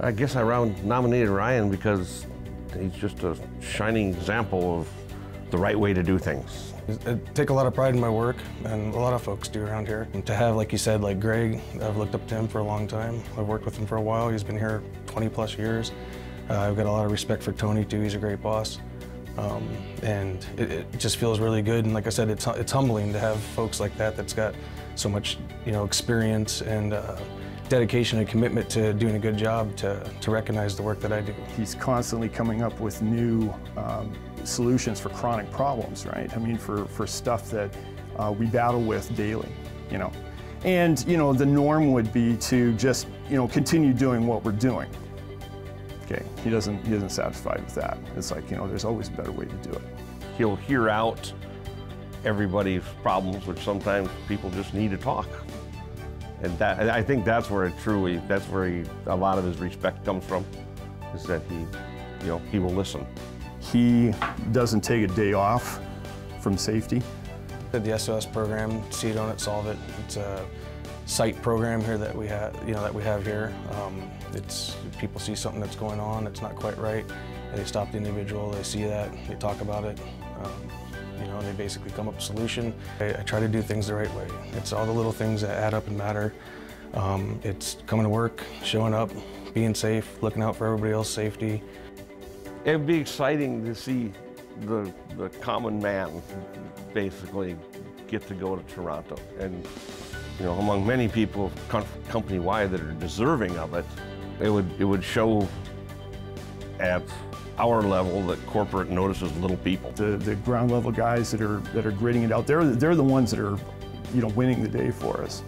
I guess I round nominated Ryan because he's just a shining example of the right way to do things. I take a lot of pride in my work, and a lot of folks do around here. And to have, like you said, like Greg, I've looked up to him for a long time. I've worked with him for a while. He's been here 20 plus years. Uh, I've got a lot of respect for Tony too. He's a great boss. Um, and it, it, just feels really good. And like I said, it's, it's humbling to have folks like that that's got so much, you know, experience and uh, dedication and commitment to doing a good job to, to recognize the work that I do. He's constantly coming up with new um, solutions for chronic problems, right? I mean, for, for stuff that uh, we battle with daily, you know. And, you know, the norm would be to just, you know, continue doing what we're doing. Okay, he doesn't, he isn't satisfied with that. It's like, you know, there's always a better way to do it. He'll hear out everybody's problems, which sometimes people just need to talk. And that, I think that's where it truly, that's where he, a lot of his respect comes from, is that he, you know, he will listen. He doesn't take a day off from safety. The SOS program, See It, Own It, Solve It, it's a site program here that we have, you know, that we have here. Um, it's, people see something that's going on, it's not quite right, they stop the individual, they see that, they talk about it. Um, you know, they basically come up with a solution. I, I, try to do things the right way. It's all the little things that add up and matter. Um, it's coming to work, showing up, being safe, looking out for everybody else's safety. It'd be exciting to see the, the common man basically get to go to Toronto. And, you know, among many people company-wide that are deserving of it, it would, it would show at our level that corporate notices little people. The, the ground level guys that are, that are gritting it out, they're, they're the ones that are, you know, winning the day for us.